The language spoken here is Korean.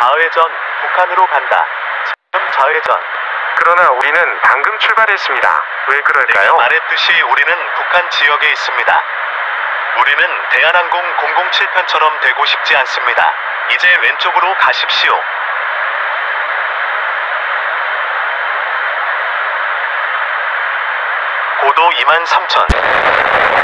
좌회전, 북한으로 간다. 지금 좌회전. 그러나 우리는 방금 출발했습니다. 왜 그럴까요? 말했듯이 우리는 북한 지역에 있습니다. 우리는 대한항공 007편처럼 되고 싶지 않습니다. 이제 왼쪽으로 가십시오. 고도 23,000.